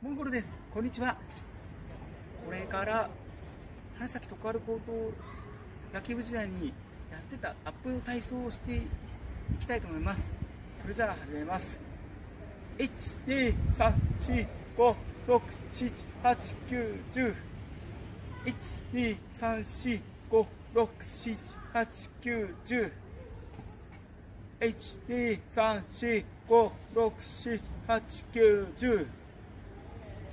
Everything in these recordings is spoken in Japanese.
モンゴルです。こんにちは。これから花咲徳栄高等野球部時代にやってたアップの体操をしていきたいと思います。それじゃあ始めます。1、2、3、4、5、6、7、8、9、10。1、2、3、4、5、6、7、8、9、10。1、2、3、4、5、6、7、8、9、10。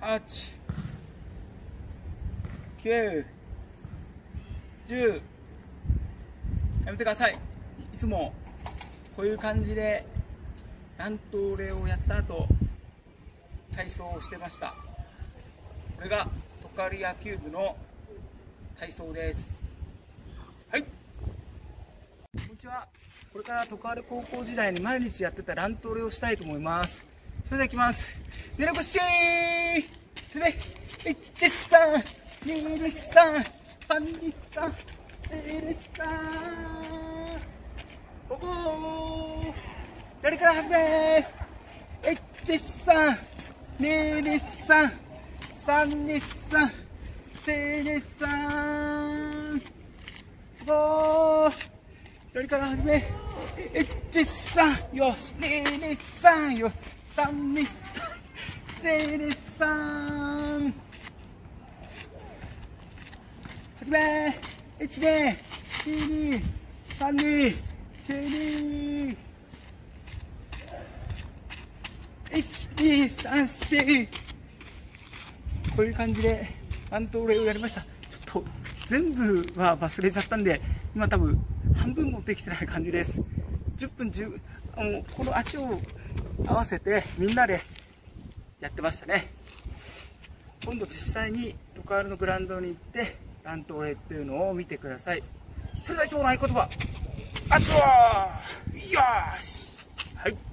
8、9、10やめてください。いつもこういう感じで乱闘礼をやった後体操をしてました。これがトカリ野球部の体操です。はい。こんにちは。これからトカール高校時代に毎日やってた乱闘礼をしたいと思います。それではいきます。でらこしー！んにりさんさんにさんせりさんここ誰から始めいってさんにりさんさんにさんせりさんここ誰から始めいってさんよしにりさんよし三二三せいさん始め一二二二三二せい一二三四こういう感じでアントレをやりましたちょっと全部は忘れちゃったんで今多分半分もできてない感じです10分10あのこの足を合わせてみんなでやってましたね今度実際にロカールのグラウンドに行って乱闘礼っていうのを見てください。それでは今日の合言葉「熱はよし!」はい。